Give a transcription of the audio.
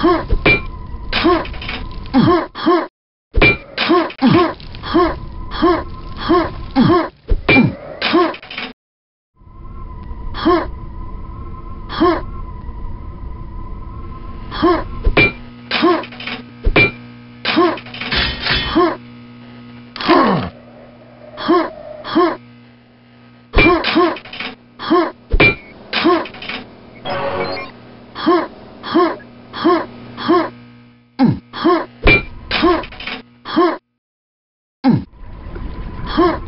哼 Huh?